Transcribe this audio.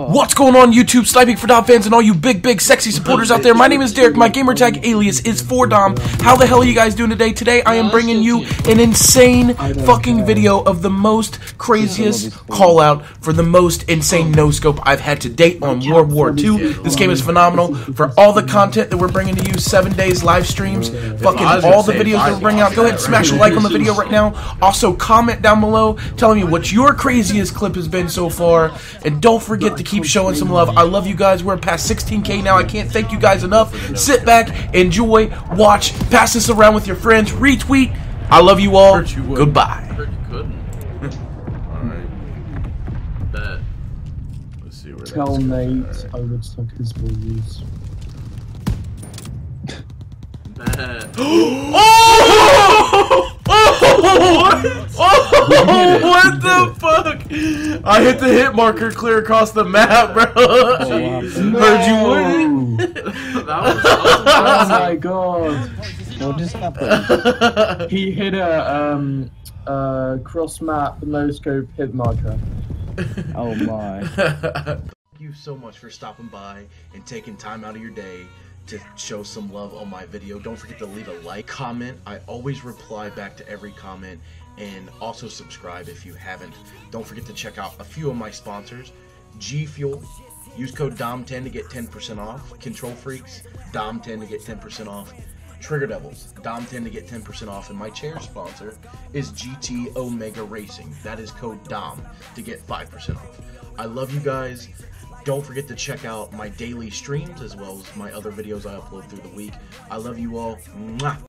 Oh. What's going on YouTube, Sniping for Dom fans and all you big, big, sexy supporters out there? My name is Derek, my gamertag alias is for Dom. How the hell are you guys doing today? Today I am bringing you an insane fucking video of the most craziest call out for the most insane no-scope I've had to date on World War II. This game is phenomenal. For all the content that we're bringing to you, 7 days live streams, fucking all the videos that we're bringing out, go ahead, smash a like on the video right now. Also comment down below telling me what your craziest clip has been so far. And don't forget to keep showing some love. I love you guys. We're past 16k now. I can't thank you guys enough. Sit back, enjoy, watch, pass this around with your friends, retweet. I love you all. You. Goodbye. Heard you couldn't. Alright. Bet. Let's see where Tell Nate I would suck his balls. Oh! I hit the hit marker clear across the map, bro. Heard you wouldn't. that was Oh my god! What just happened? He hit a um uh cross map no scope hit marker. Oh my. Thank you so much for stopping by and taking time out of your day to show some love on my video. Don't forget to leave a like, comment. I always reply back to every comment and also subscribe if you haven't. Don't forget to check out a few of my sponsors. G Fuel. Use code DOM10 to get 10% off. Kontrol Freeks, DOM10 to get 10% off. Trigger Devils, Dom10 to get 10% off, and my chair sponsor is GT Omega Racing. That is code DOM to get 5% off. I love you guys. Don't forget to check out my daily streams as well as my other videos I upload through the week. I love you all. Mwah.